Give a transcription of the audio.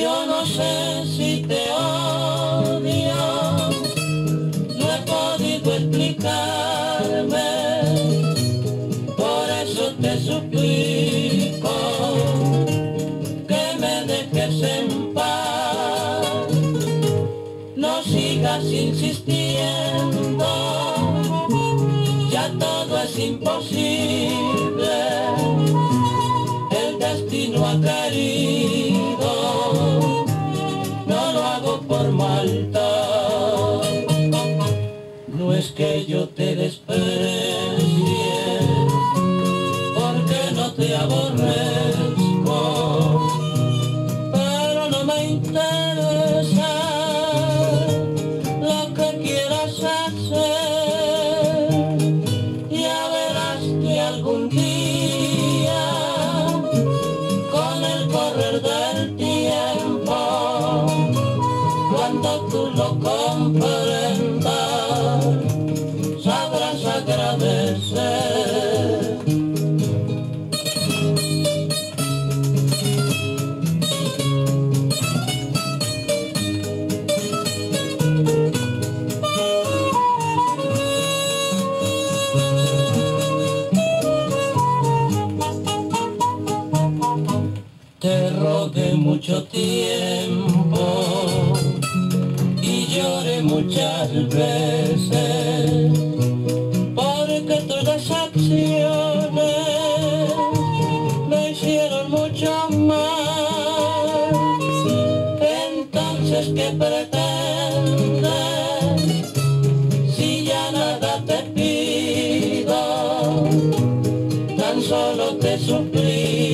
Yo no sé si te odio, no he podido explicarme, por eso te suplico que me dejes en paz, no sigas insistiendo, ya todo es imposible. Que yo te desprecie, porque no te aborrezco, tú lo comprendas, sabrás agradecer. Te rogué mucho tiempo lloré muchas veces porque todas acciones me hicieron mucho mal. Entonces, ¿qué pretendes si ya nada te pido? Tan solo te suplico.